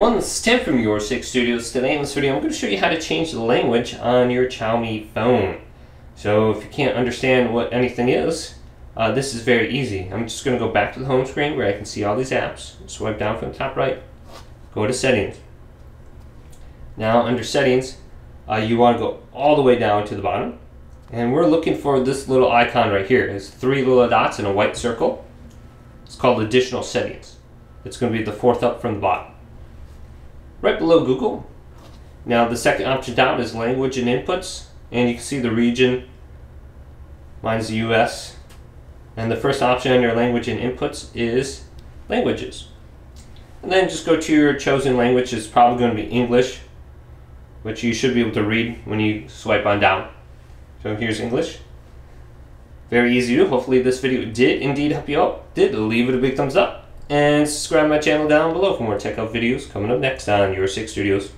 Well, this is Tim from Your Six Studios. Today in this video, I'm going to show you how to change the language on your Xiaomi phone. So if you can't understand what anything is, uh, this is very easy. I'm just going to go back to the home screen where I can see all these apps. Swipe down from the top right, go to settings. Now under settings, uh, you want to go all the way down to the bottom. And we're looking for this little icon right here. It's three little dots in a white circle. It's called additional settings. It's going to be the fourth up from the bottom right below Google. Now the second option down is language and inputs and you can see the region. Mine's the US. And the first option under language and inputs is languages. And then just go to your chosen language. It's probably going to be English, which you should be able to read when you swipe on down. So here's English. Very easy to do. Hopefully this video did indeed help you out. Did leave it a big thumbs up and subscribe my channel down below for more tech out videos coming up next on Your Six Studios.